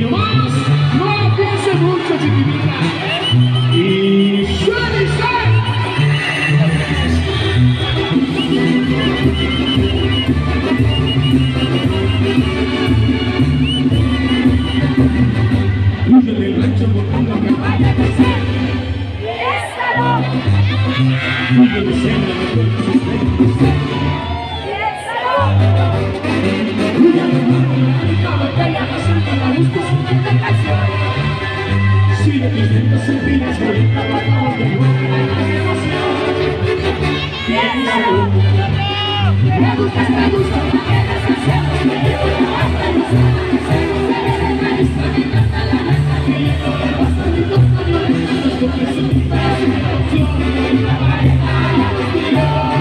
Nomás, no piense mucho, chiquitita. Y suele ser. Luce del rancho por una que vaya a crecer. Luce de de. vive distintos sentidos que ahorita pasamos de Piénsalo, me gusta, me gusta, porque las canciones me llevan hasta se nos agregan la historia y la raza que le toca el los y la pareja, la cuestión.